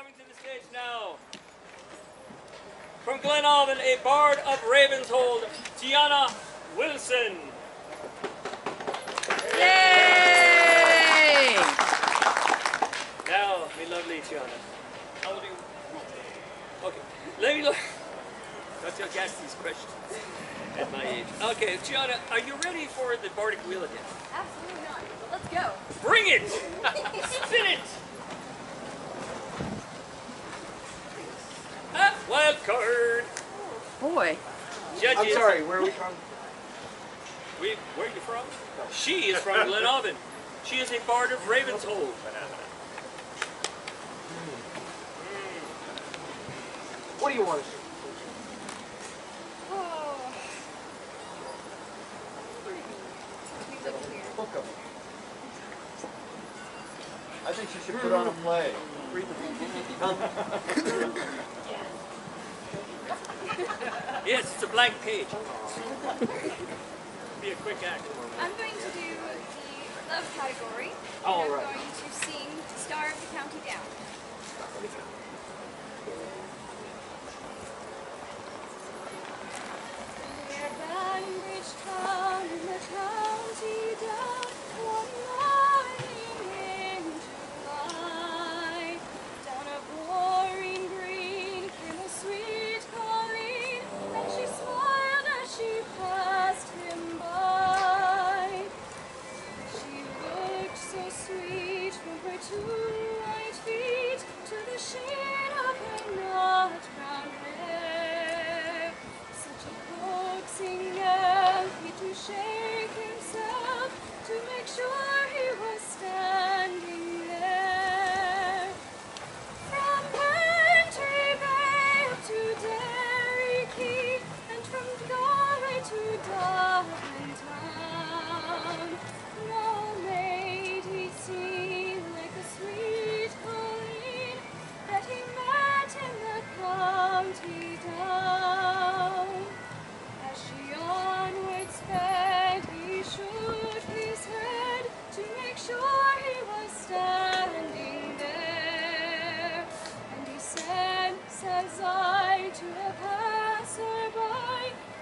coming to the stage now. From Gleann Abhann, a bard of Ravenshold, Tianna Wilson. Yay! Now, my lovely Tianna. How old are you? Okay, let me look. Not to ask these questions at my age. Okay, Tianna, are you ready for the bardic wheel again? Absolutely not. But let's go. Bring it! Boy. Judges. I'm sorry, where are we from? We, where are you from? She is from Gleann Abhann. She is a bard of Ravenshold. What do you want? Oh. He's up here. Book 'em. I think she should put on a play. Yes, it's a blank page. Be a quick act. I'm going to do the love category. All and right. I'm going to sing Star of the County Down.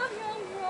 of your world.